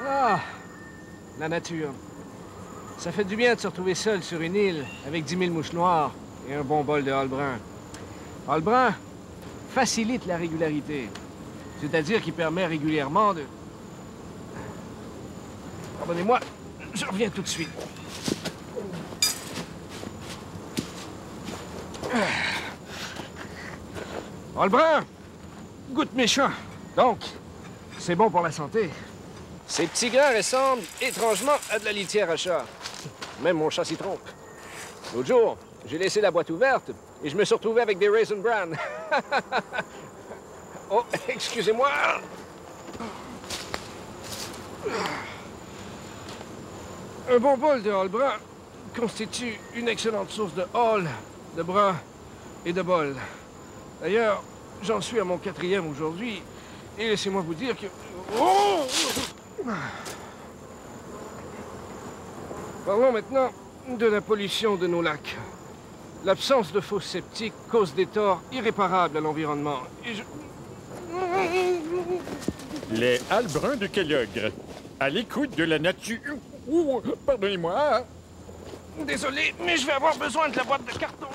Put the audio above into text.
Ah, la nature. Ça fait du bien de se retrouver seul sur une île avec 10 000 mouches noires et un bon bol de hall brun. Hall brun facilite la régularité. C'est-à-dire qu'il permet régulièrement de... Pardonnez-moi, je reviens tout de suite. Hall brun goûte méchant. Donc, c'est bon pour la santé. Ces petits gars ressemblent étrangement à de la litière à chat. Même mon chat s'y trompe. L'autre jour, j'ai laissé la boîte ouverte et je me suis retrouvé avec des Raisin Bran. oh, excusez-moi. Un bon bol de hall brun constitue une excellente source de hall, de bras et de bol. D'ailleurs, j'en suis à mon quatrième aujourd'hui et laissez-moi vous dire que... Oh Parlons maintenant de la pollution de nos lacs. L'absence de fosses septiques cause des torts irréparables à l'environnement. Et je... Les Albruns de Kellogg, à l'écoute de la nature... Pardonnez-moi. Désolé, mais je vais avoir besoin de la boîte de carton.